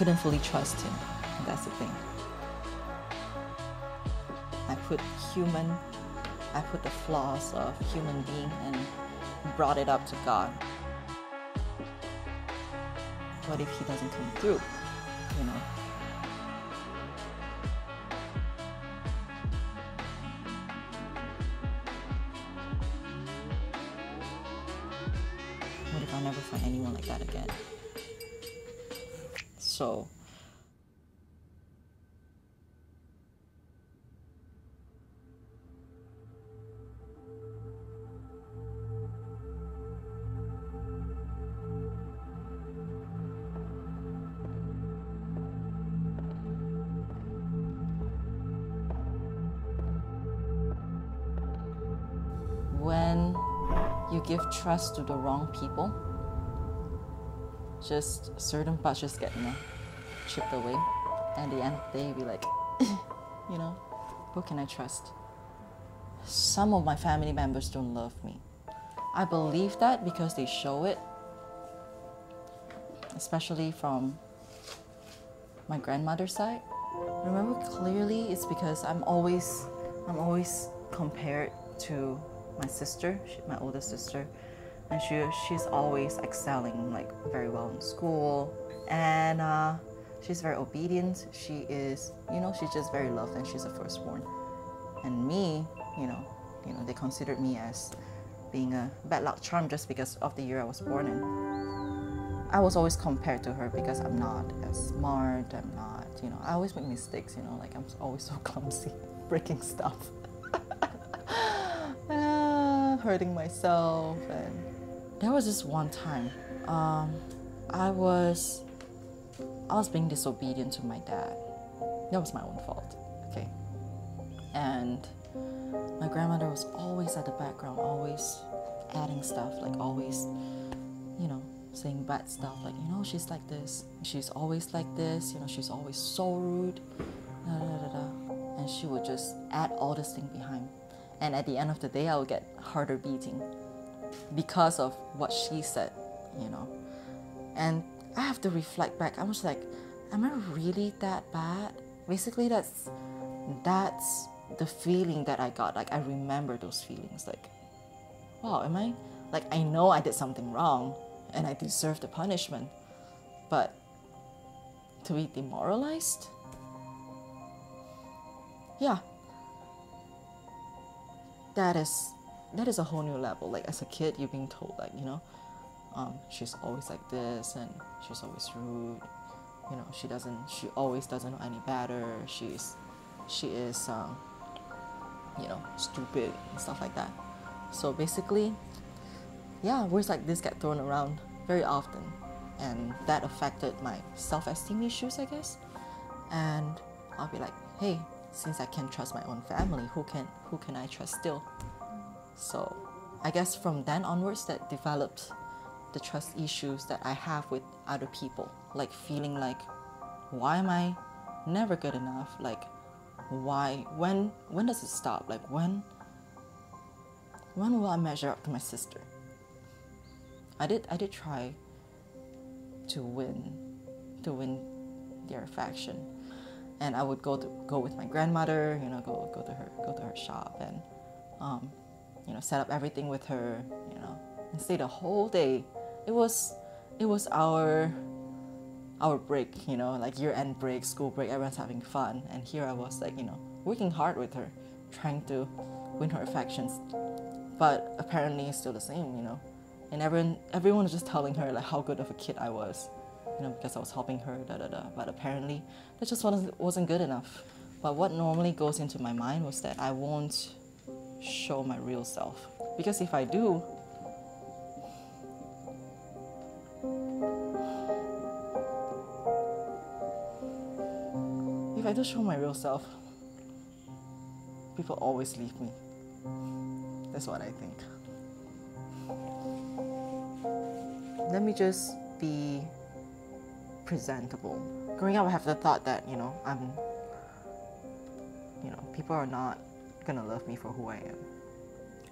couldn't fully trust him. And that's the thing. I put human, I put the flaws of human being and brought it up to God. What if he doesn't come through? You know? What if I never find anyone like that again? So, when you give trust to the wrong people, just certain parts just get you know, chipped away. And at the end of the day, be like, you know, who can I trust? Some of my family members don't love me. I believe that because they show it, especially from my grandmother's side. Remember clearly, it's because I'm always, I'm always compared to my sister, my older sister, and she she's always excelling like very well in school, and uh, she's very obedient. She is, you know, she's just very loved, and she's a firstborn. And me, you know, you know, they considered me as being a bad luck charm just because of the year I was born in. I was always compared to her because I'm not as smart. I'm not, you know, I always make mistakes. You know, like I'm always so clumsy, breaking stuff. Hurting myself and there was this one time um, i was i was being disobedient to my dad. That was my own fault okay? And my grandmother was always at the background always adding stuff like always you know saying bad stuff like you know she's like this she's always like this you know she's always so rude da, da, da. and she would just add all this thing behind and at the end of the day, I will get harder beating because of what she said, you know. And I have to reflect back. I was like, am I really that bad? Basically, that's that's the feeling that I got. Like I remember those feelings. Like, wow, am I like I know I did something wrong and I deserve the punishment, but to be demoralized? Yeah, that is that is a whole new level. Like as a kid, you're being told like you know, um, she's always like this and she's always rude. You know, she doesn't. She always doesn't know any better. She's she is um, you know stupid and stuff like that. So basically, yeah, words like this get thrown around very often, and that affected my self-esteem issues, I guess. And I'll be like, hey, since I can't trust my own family, who can who can I trust still? So I guess from then onwards that developed the trust issues that I have with other people. Like feeling like why am I never good enough? Like why when when does it stop? Like when when will I measure up to my sister? I did I did try to win to win their affection and I would go to go with my grandmother, you know, go go to her go to her shop and um, you know set up everything with her, you know, and stay the whole day. It was it was our our break, you know, like year end break, school break, everyone's having fun, and here I was like, you know, working hard with her, trying to win her affections, but apparently it's still the same, you know, and everyone everyone was just telling her like how good of a kid I was you know, because I was helping her, da da da. But apparently, that just wasn't, wasn't good enough. But what normally goes into my mind was that I won't show my real self. Because if I do, if I do show my real self, people always leave me. That's what I think. Let me just be presentable. Growing up, I have the thought that you know I'm, you know, people are not gonna love me for who I am.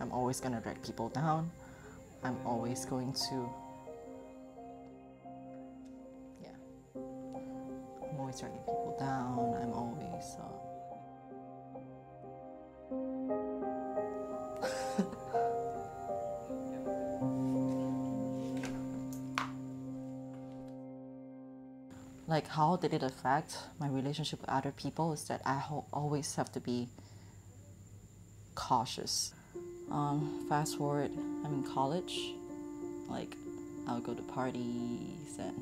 I'm always gonna drag people down. I'm always going to, yeah. I'm always dragging people down. How did it affect my relationship with other people is that I always have to be cautious. Um, fast forward, I'm in college. Like, I would go to parties and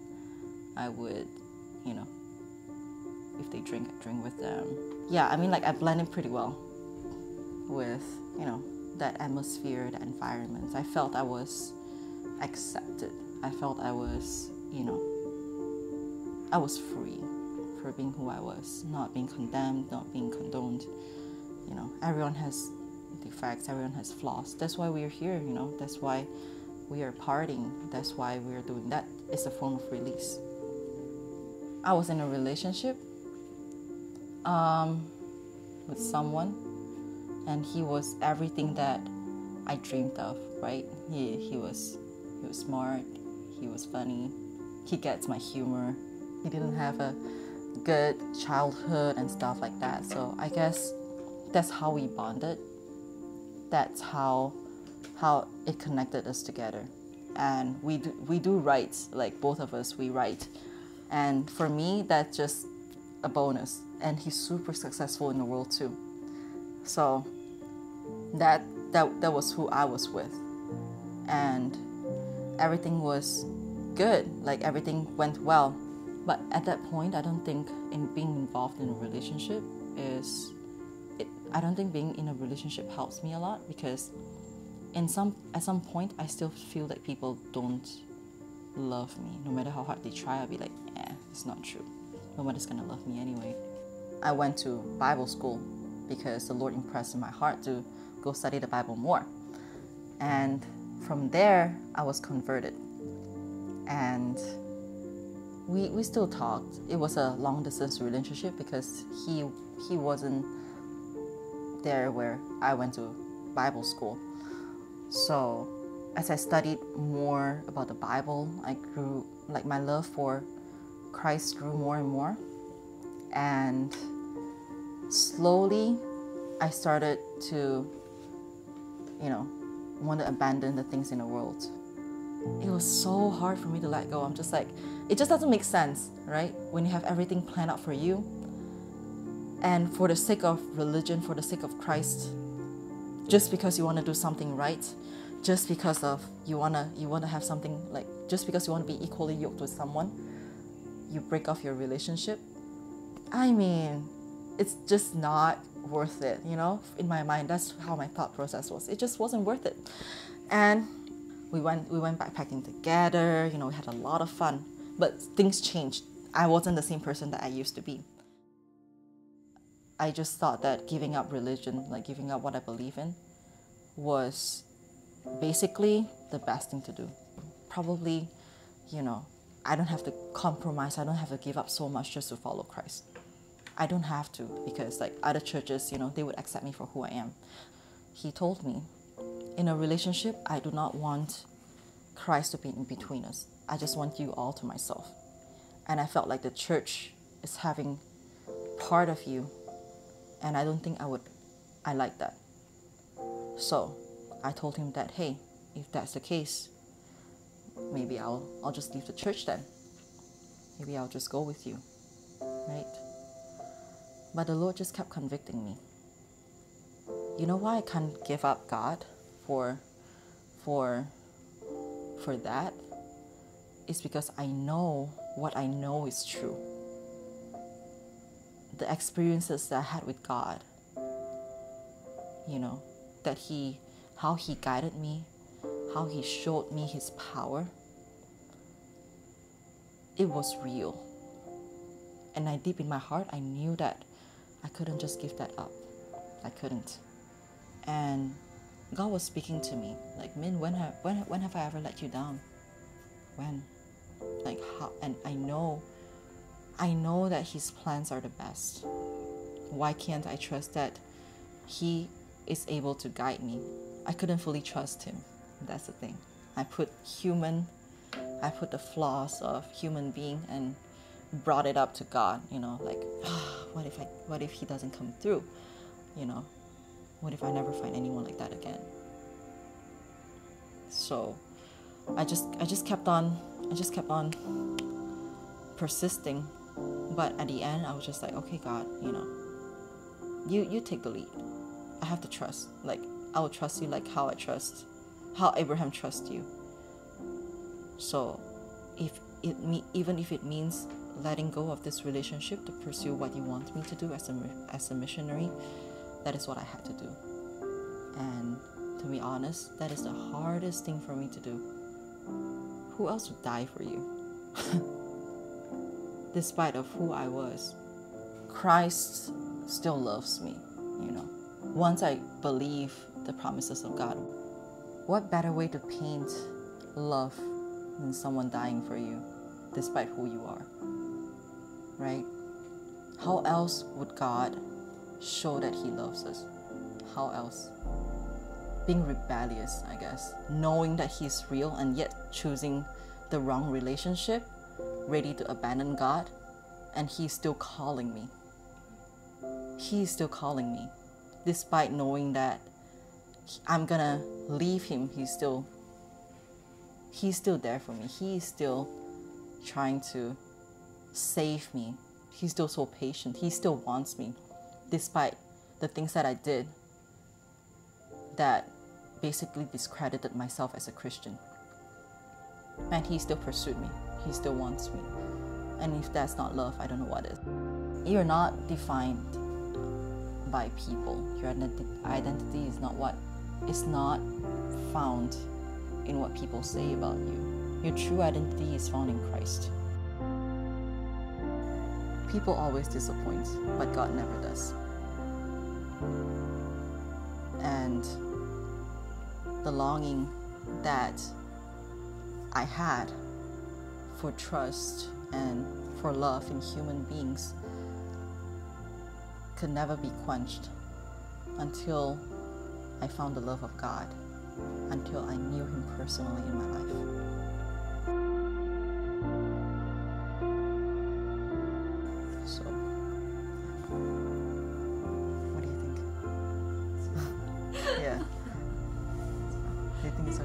I would, you know, if they drink, I drink with them. Yeah, I mean, like, I blended pretty well with, you know, that atmosphere, that environment. I felt I was accepted. I felt I was, you know, I was free for being who I was, not being condemned, not being condoned. You know, everyone has defects, everyone has flaws. That's why we're here, you know, that's why we are partying, that's why we're doing that. It's a form of release. I was in a relationship um, with someone, and he was everything that I dreamed of, right? He, he was he was smart, he was funny, he gets my humor, he didn't have a good childhood and stuff like that. So I guess that's how we bonded. That's how how it connected us together. And we do, we do write, like both of us, we write. And for me, that's just a bonus. And he's super successful in the world too. So that that that was who I was with. And everything was good. Like everything went well but at that point, I don't think in being involved in a relationship is. It, I don't think being in a relationship helps me a lot because, in some at some point, I still feel that people don't love me. No matter how hard they try, I'll be like, eh, it's not true. Nobody's gonna love me anyway. I went to Bible school because the Lord impressed in my heart to go study the Bible more. And from there, I was converted. And we, we still talked. It was a long distance relationship because he he wasn't there where I went to Bible school. So as I studied more about the Bible, I grew like my love for Christ grew more and more. And slowly I started to, you know, want to abandon the things in the world. It was so hard for me to let go. I'm just like, it just doesn't make sense, right? When you have everything planned out for you, and for the sake of religion, for the sake of Christ, just because you want to do something right, just because of you wanna you wanna have something like just because you want to be equally yoked with someone, you break off your relationship. I mean, it's just not worth it, you know? In my mind, that's how my thought process was. It just wasn't worth it. And we went we went backpacking together, you know, we had a lot of fun. But things changed. I wasn't the same person that I used to be. I just thought that giving up religion, like giving up what I believe in, was basically the best thing to do. Probably, you know, I don't have to compromise, I don't have to give up so much just to follow Christ. I don't have to because, like, other churches, you know, they would accept me for who I am. He told me, in a relationship, I do not want Christ to be in between us. I just want you all to myself. And I felt like the church is having part of you, and I don't think I would, I like that. So I told him that, hey, if that's the case, maybe I'll, I'll just leave the church then. Maybe I'll just go with you, right? But the Lord just kept convicting me. You know why I can't give up God for, for, for that? is because I know what I know is true. The experiences that I had with God, you know, that He, how He guided me, how He showed me His power, it was real. And I, deep in my heart, I knew that I couldn't just give that up. I couldn't. And God was speaking to me, like, Min, when have, when, when have I ever let you down? When? like how and i know i know that his plans are the best. Why can't i trust that he is able to guide me? I couldn't fully trust him. That's the thing. I put human i put the flaws of human being and brought it up to God, you know, like, ah, what if I, what if He doesn't come through, you know, what if I never find anyone like that again? So, I just, I just kept on, I just kept on persisting, but at the end, I was just like, okay, God, you know, you, you take the lead. I have to trust. Like, I will trust you like how I trust, how Abraham trusts you. So, if it me, even if it means letting go of this relationship to pursue what you want me to do as a as a missionary, that is what I had to do. And to be honest, that is the hardest thing for me to do. Who else would die for you? Despite of who I was, Christ still loves me, you know. Once I believe the promises of God, what better way to paint love than someone dying for you? despite who you are. Right? How else would God show that He loves us? How else? Being rebellious, I guess. Knowing that He's real and yet choosing the wrong relationship, ready to abandon God, and He's still calling me. He's still calling me. Despite knowing that I'm gonna leave Him, He's still He's still there for me. He's still trying to save me. He's still so patient. He still wants me, despite the things that I did that basically discredited myself as a Christian. And he still pursued me. He still wants me. And if that's not love, I don't know what is. You're not defined by people. Your identity is not what is not found in what people say about you. Your true identity is found in Christ. People always disappoint, but God never does. And the longing that I had for trust and for love in human beings could never be quenched until I found the love of God, until I knew Him personally in my life. Let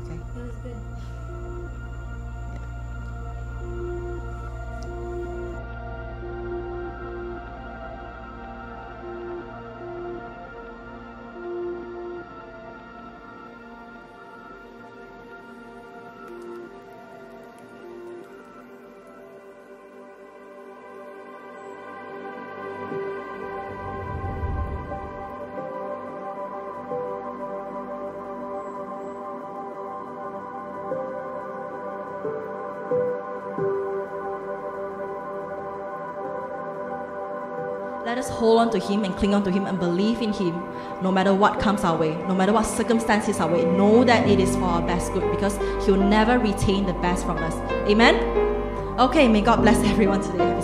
hold on to Him and cling on to Him and believe in Him no matter what comes our way, no matter what circumstances our way. Know that it is for our best good because He'll never retain the best from us. Amen? Okay, may God bless everyone today.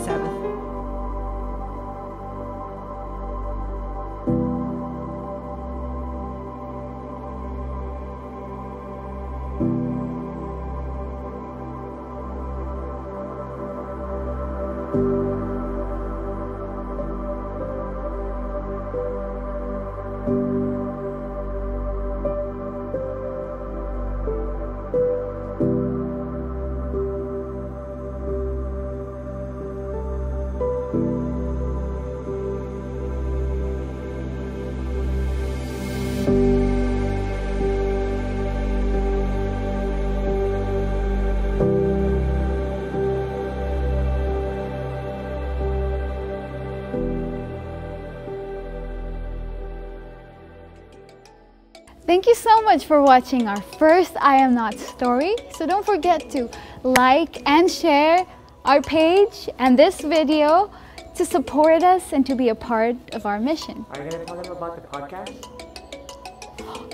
Much for watching our first I Am Not story. So don't forget to like and share our page and this video to support us and to be a part of our mission. Are you going to tell them about the podcast?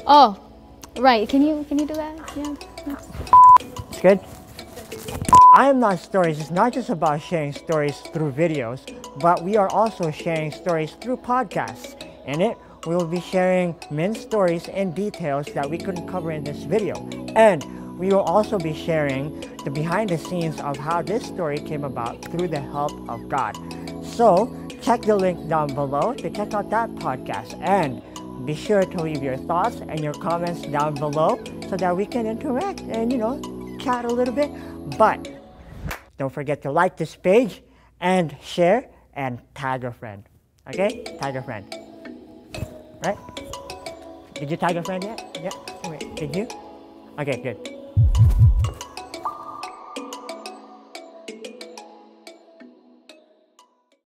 Oh, right. Can you can you do that? Yeah. It's good. I Am Not Stories is not just about sharing stories through videos, but we are also sharing stories through podcasts. In it, we will be sharing Min's stories and details that we couldn't cover in this video. And we will also be sharing the behind the scenes of how this story came about through the help of God. So, check the link down below to check out that podcast and be sure to leave your thoughts and your comments down below so that we can interact and you know chat a little bit. But don't forget to like this page and share and tag a friend. Okay? Tag a friend. Right? Did you tag a friend yet? Yeah? Wait, did you? Okay, good.